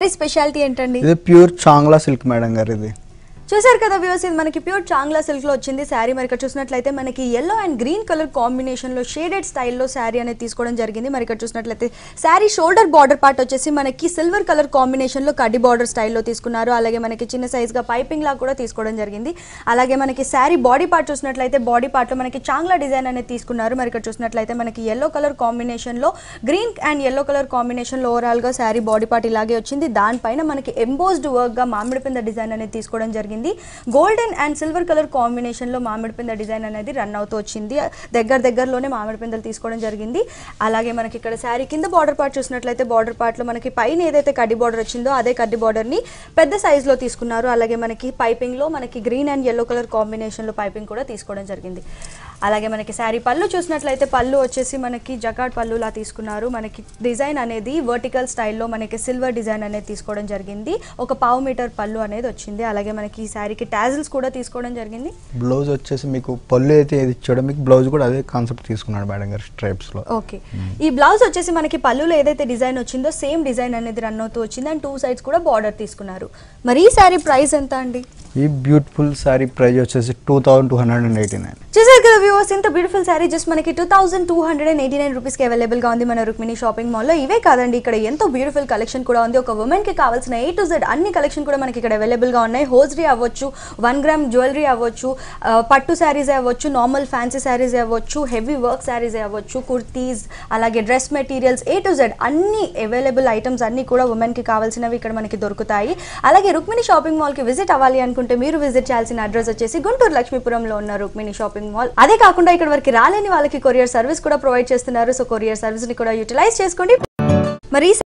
Speciality ఏంటండి? ఇది pure Chagla silk madam గారు ఇది చూసారు కదా వ్యూస్ ఇది మనకి ప్యూర్ చాంగ్లా సిల్క్లో వచ్చింది శారీ మరి ఇక్కడ చూసినట్లయితే మనకి ఎల్లో అండ్ గ్రీన్ కలర్ కాంబినేషన్లో షేడెడ్ స్టైల్లో శారీ అనేది తీసుకోవడం జరిగింది. మరి ఇక్కడ చూసినట్లయితే శారీ షోల్డర్ బార్డర్ పార్ట్ వచ్చేసి మనకి సిల్వర్ కలర్ కాంబినేషన్లో కడ్డీ బార్డర్ స్టైల్లో తీసుకున్నారు. అలాగే మనకి చిన్న సైజ్గా పైపింగ్ లా కూడా తీసుకోవడం జరిగింది. అలాగే మనకి శారీ బాడీ పార్ట్ చూసినట్లయితే బాడీ పార్ట్లో మనకి చాంగ్లా డిజైన్ అనేది తీసుకున్నారు. మరి ఇక్కడ చూసినట్లయితే మనకి ఎల్లో కలర్ కాంబినేషన్లో గ్రీన్ అండ్ ఎల్లో కలర్ కాంబినేషన్లో ఓవరాల్గా శారీ బాడీ పార్ట్ ఇలాగే వచ్చింది. దానిపైన మనకి ఎంబోస్డ్ వర్క్గా మామిడి పింద డిజైన్ అనేది తీసుకోవడం జరిగింది. గోల్డెన్ అండ్ సిల్వర్ కలర్ కాంబినేషన్లో మామిడి పిందె డిజైన్ అనేది రన్ అవుతూ వచ్చింది. దగ్గర దగ్గరలోనే మామిడి పిందెలు తీసుకోవడం జరిగింది. అలాగే మనకి ఇక్కడ శారీ కింద బార్డర్ పార్ట్ చూసినట్లయితే బార్డర్ పార్ట్లో మనకి పైన ఏదైతే కడ్డీ బార్డర్ వచ్చిందో అదే కడ్డీ బార్డర్ని పెద్ద సైజ్లో తీసుకున్నారు. అలాగే మనకి పైపింగ్లో మనకి గ్రీన్ అండ్ ఎల్లో కలర్ కాంబినేషన్లో పైపింగ్ కూడా తీసుకోవడం జరిగింది. అలాగే మనకి శారీ పళ్ళు చూసినట్లయితే పళ్ళు వచ్చేసి మనకి జకాట్ పళ్ళులా తీసుకున్నారు. మనకి డిజైన్ అనేది వర్టికల్ స్టైల్లో మనకి సిల్వర్ డిజైన్ అనేది తీసుకోవడం జరిగింది. ఒక పావు మీటర్ పళ్ళు అనేది వచ్చింది. అలాగే మనకి ఈ శారీకి టాజిల్స్ కూడా తీసుకోవడం జరిగింది. బ్లౌజ్ వచ్చేసి మీకు పళ్ళు అయితే ఏది ఇచ్చాడో మీకు బ్లౌజ్ కూడా అదే కాన్సెప్ట్ తీసుకున్నాడు మేడం గారు స్ట్రైప్స్లో. ఓకే. ఈ బ్లౌజ్ వచ్చేసి మనకి పళ్ళులో ఏదైతే డిజైన్ వచ్చిందో సేమ్ డిజైన్ అనేది రన్ అవుతూ వచ్చింది. అండ్ టూ సైడ్స్ కూడా బార్డర్ తీసుకున్నారు. మరి ఈ శారీ ప్రైస్ ఎంత అండి? ఈ బ్యూటిఫుల్ శారీ ప్రైస్ వచ్చేసి two thousand two hundred and eighty nine కదా వ్యూవర్స్ ఇంత బ్యూటిఫుల్ శారీ జస్ట్ మనకి two thousand two hundred and eighty nine రూపీస్కి అవైలబుల్గా ఉంది మన రుక్మిణి షాపింగ్ మాల్లో ఇవే కాదండి ఇక్కడ ఎంతో బ్యూటిఫుల్ కలెక్షన్ కూడా ఉంది. ఒక ఉమెన్కి కావాల్సిన ఏ టు జెడ్ అన్ని కలెక్షన్ కూడా మనకి ఇక్కడ అవైలబుల్గా ఉన్నాయి. హోజ్రీ అవ్వచ్చు వన్ గ్రామ్ జ్యువెలరీ అవ్వచ్చు పట్టు శారీస్ అవ్వచ్చు నార్మల్ ఫ్యాన్సీ శారీస్ అవ్వచ్చు హెవీ వర్క్ శారీస్ అవ్వచ్చు కుర్తీస్ అలాగే dress materials A to Z అన్ని అవైలబుల్ ఐటమ్స్ అన్ని కూడా ఉమెన్కి కావాల్సినవి ఇక్కడ మనకి దొరుకుతాయి. అలాగే రుక్మిణి షాపింగ్ మాల్కి విజిట్ అవ్వాలి అనుకుంటే మీరు విజిట్ చేయాల్సిన అడ్రస్ వచ్చేసి గుంటూరు లక్ష్మీపురంలో ఉన్న రుక్మిణి షాపింగ్ మాల్ అదే కాకుండా ఇక్కడ వరకు రాలేని వాళ్ళకి కొరియర్ సర్వీస్ కూడా ప్రొవైడ్ చేస్తున్నారు. సో కొరియర్ సర్వీస్ని కూడా యూటిలైజ్ చేసుకోండి. మరి